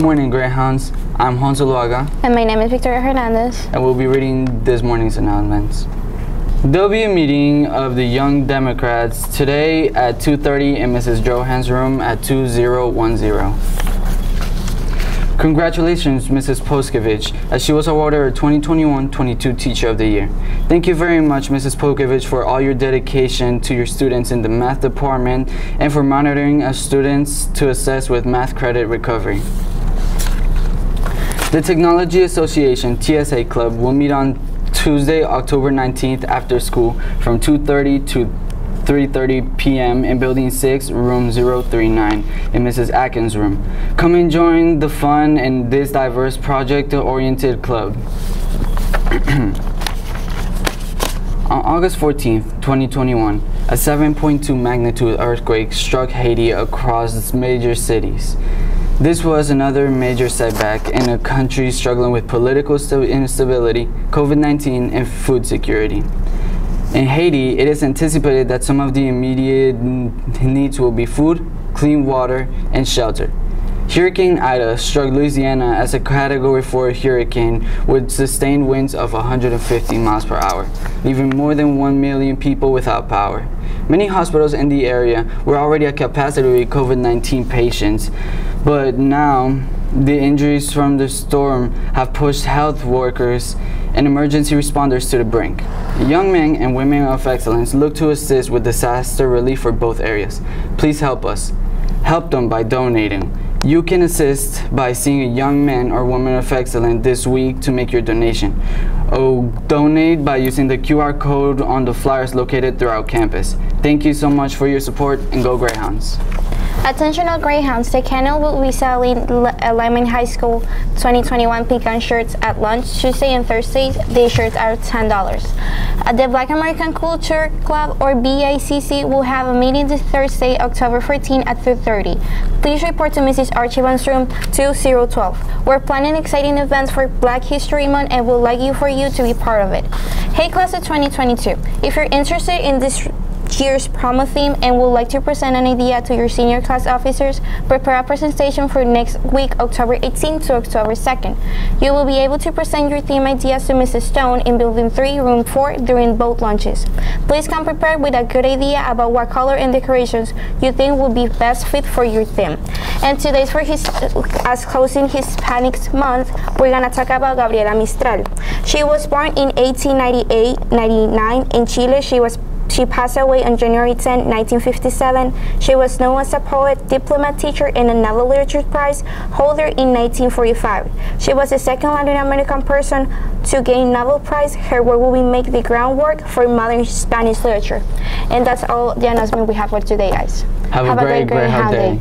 morning, Greyhounds. I'm Hans Luaga, And my name is Victoria Hernandez. and we'll be reading this morning's announcements. There'll be a meeting of the Young Democrats today at 2.30 in Mrs. Johan's room at 2010. Congratulations, Mrs. Poskovich, as she was awarded her 2021-22 Teacher of the Year. Thank you very much, Mrs. Poskovich, for all your dedication to your students in the math department and for monitoring our students to assess with math credit recovery. The Technology Association TSA Club will meet on Tuesday, October 19th after school from 2:30 to 3:30 p.m. in Building 6, Room 039 in Mrs. Atkins' room. Come and join the fun in this diverse project-oriented club. On August 14th, 2021, a 7.2 magnitude earthquake struck Haiti across its major cities. This was another major setback in a country struggling with political instability, COVID 19, and food security. In Haiti, it is anticipated that some of the immediate needs will be food, clean water, and shelter. Hurricane Ida struck Louisiana as a Category 4 hurricane with sustained winds of 150 miles per hour, leaving more than 1 million people without power. Many hospitals in the area were already at capacity with COVID 19 patients, but now the injuries from the storm have pushed health workers and emergency responders to the brink. Young men and women of excellence look to assist with disaster relief for both areas. Please help us. Help them by donating. You can assist by seeing a young man or woman of excellence this week to make your donation. Or donate by using the QR code on the flyers located throughout campus. Thank you so much for your support and go Greyhounds. Attention all Greyhounds, the Kennel will be selling uh, Lyman High School 2021 pecan shirts at lunch Tuesday and Thursday. These shirts are $10. Uh, the Black American Culture Club or BACC will have a meeting this Thursday, October 14 at 3.30. Please report to Mrs. Archibald's room 2012. We're planning exciting events for Black History Month and would like you for you to be part of it. Hey class of 2022, if you're interested in this year's promo theme and would like to present an idea to your senior class officers, prepare a presentation for next week, October 18th to October 2nd. You will be able to present your theme ideas to Mrs. Stone in Building 3, Room 4 during both lunches. Please come prepared with a good idea about what color and decorations you think would be best fit for your theme. And today's for his as closing Hispanics month, we're gonna talk about Gabriela Mistral. She was born in 1898-99 in Chile. She was she passed away on January 10, 1957. She was known as a poet, diplomat teacher, and a Nobel Literature Prize holder in 1945. She was the second Latin American person to gain Nobel Prize. Her work will make the groundwork for modern Spanish literature. And that's all the announcement we have for today, guys. Have, a great, great, hot day.